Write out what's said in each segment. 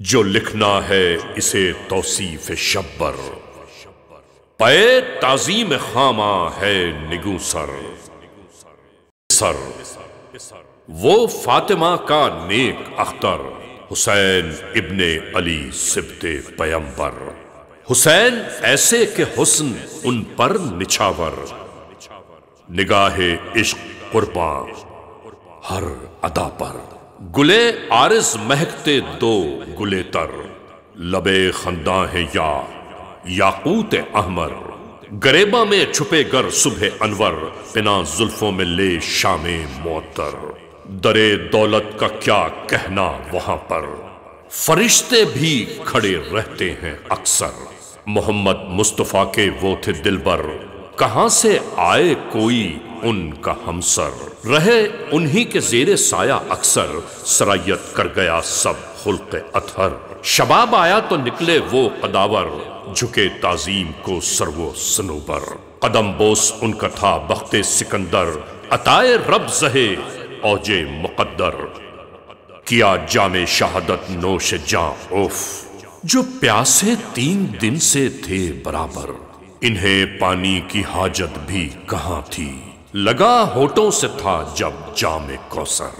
जो लिखना है इसे तौसीफ शब्बर। पे ताजीम खामा है निगू सर। सर। वो फातिमा का नेक अख्तर, हुसैन इब्ने अली सिबते पयंबर हुसैन ऐसे के हुस्न उन पर निछावर। निगाहे इश्क कुर्बा हर अदा पर। गुले आरिस महकते दो गुले तर। लबे खंदा है या, याकूत अहमर। गरेबा में छुपे गर सुबह अनवर, बिना जुल्फों में ले शामे मोतर। दरे दौलत का क्या कहना वहाँ पर? फरिश्ते भी खड़े रहते हैं अक्सर। मोहम्मद मुस्तफ़ा के वो थे दिलबर। कहाँ से आए कोई उनका हमसर। रहे उन्हीं के जेरे साया अक्सर। सरायत कर गया सब खुल्क अथर। शबाब आया तो निकले वो कदावर। झुके ताजीम को सरवो सनोबर। कदम बोस उनका था बख्ते सिकंदर। अताए रब जहे औजे मुकद्दर। किया जामे शहादत नोश जा ओफ जो प्यासे तीन दिन से थे बराबर। इन्हें पानी की हाजत भी कहाँ थी? लगा होठों से था जब जामे कौसर।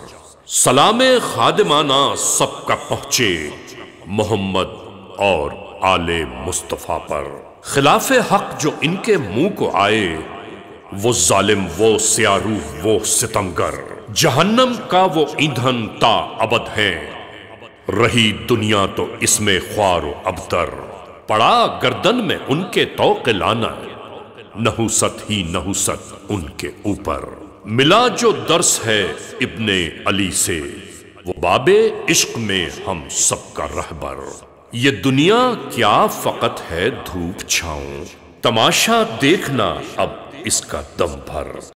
सलामे खादिमाना सबका पहुँचे मोहम्मद और आले मुस्तफ़ा पर। खिलाफ हक जो इनके मुँह को आए, वो जालिम, वो सियारू, वो सितमगर। जहन्नम का वो ईंधन ता अबद है। रही दुनिया तो इसमें ख्वार अबतर। पड़ा गर्दन में उनके तो लाना नहुसत ही नहुसत उनके ऊपर। मिला जो दर्स है इब्ने अली से, वो बाबे इश्क में हम सबका रहबर। ये दुनिया क्या फकत है धूप छाऊं, तमाशा देखना अब इसका दम भर।